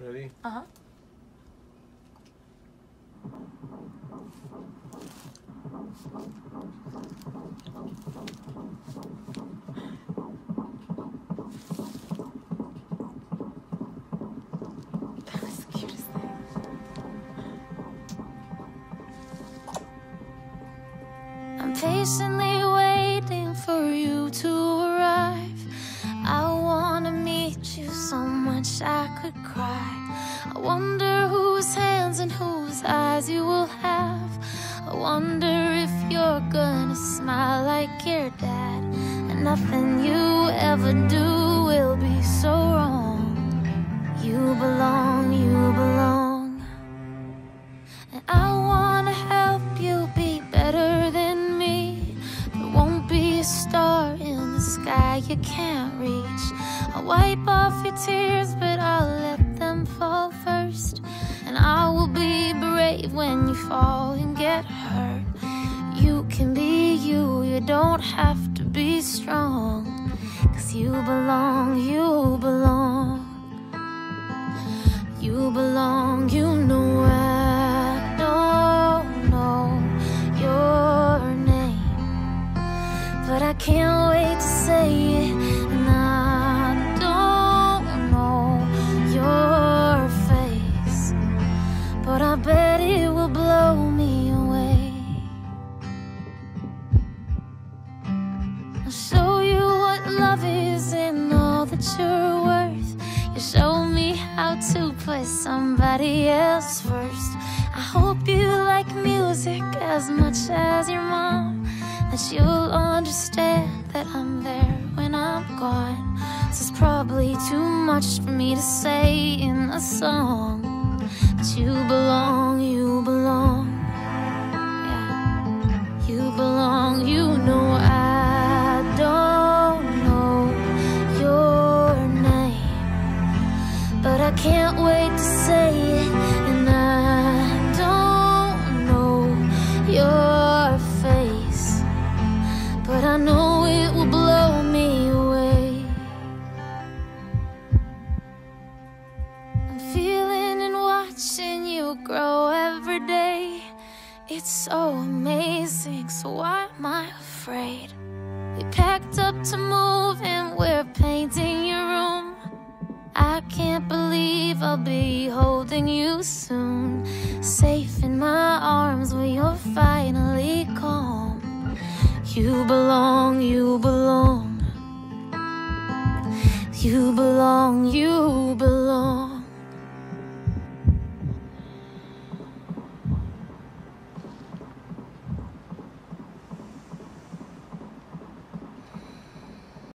Ready? Uh huh. That was the cutest thing. I'm patiently much I could cry. I wonder whose hands and whose eyes you will have. I wonder if you're gonna smile like your dad. And nothing you ever do will be so wrong. You belong, you belong. And I wanna help you be better than me. There won't be a star in the sky you can't reach. I'll wipe off your tears, when you fall and get hurt. You can be you, you don't have to be strong. Cause you belong, you belong. You belong, you know I don't know your name. But I can't wait to say it, somebody else first. I hope you like music as much as your mom. That you'll understand that I'm there when I'm gone. This is probably too much for me to say in a song. But you belong, I know it will blow me away. I'm feeling and watching you grow every day. It's so amazing, so why am I afraid? We packed up to move and we're painting your room. I can't believe I'll be holding you soon. Safe You belong, you belong. You belong, you